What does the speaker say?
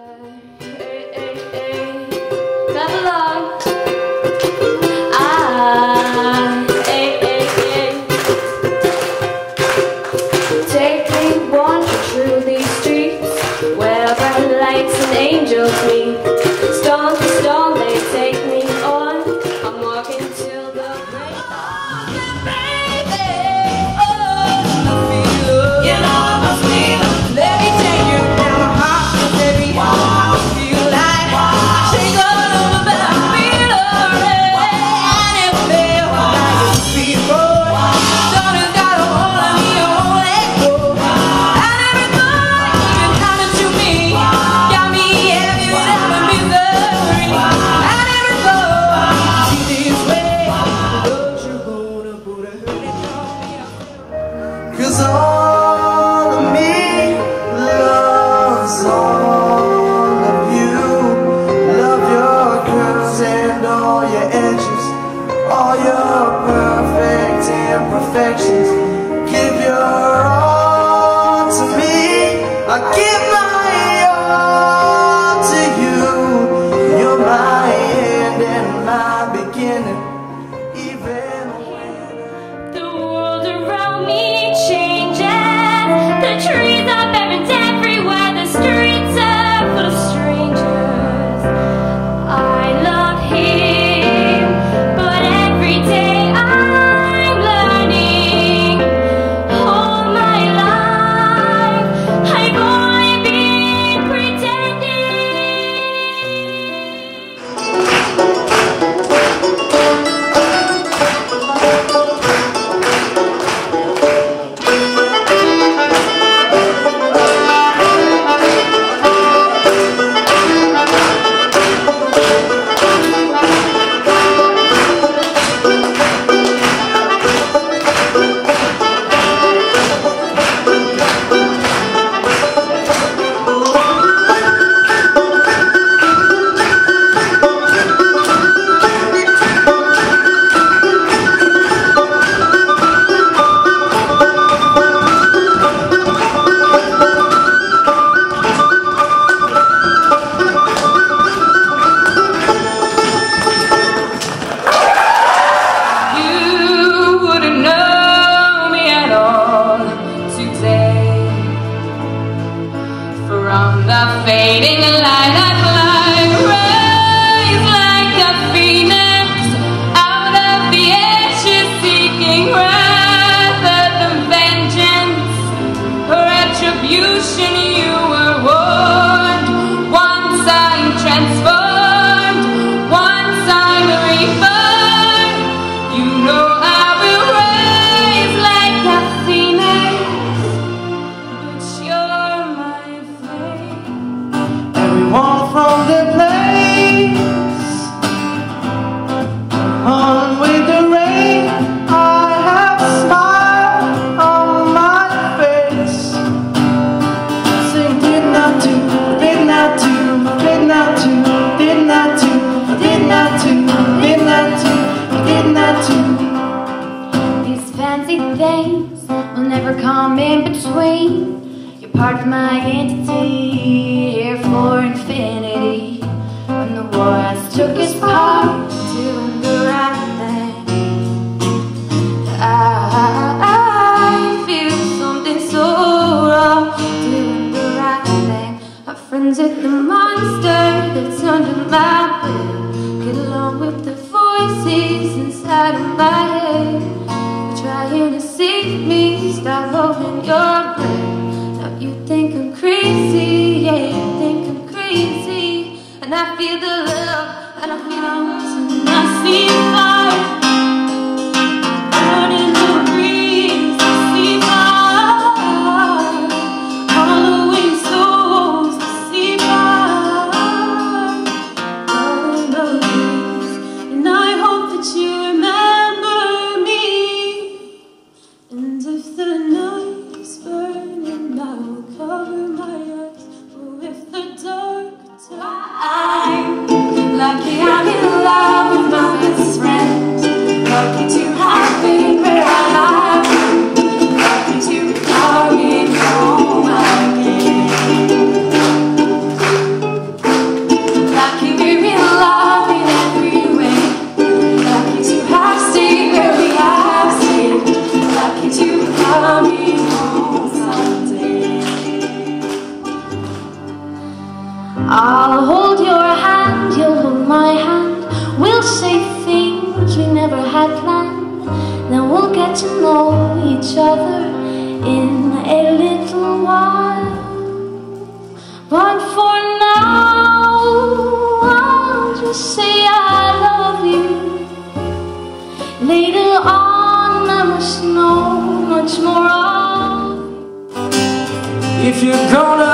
love. Cause all things will never come in between. You're part of my entity, here for infinity. When the war has took its part, doing the right thing. I, I feel something so wrong, doing the right thing. My friends are the monster that's under my will. Get along with the voices inside of my head start loving your lucky I'm in love with my best friend. Lucky to have been where I have been. Lucky to be coming home again. Lucky we're in love in every way. Lucky to have stayed where we have stayed. Lucky to be coming home someday. I'll each other in a little while. But for now, I'll just say I love you. Later on, I must know much more of. If you're gonna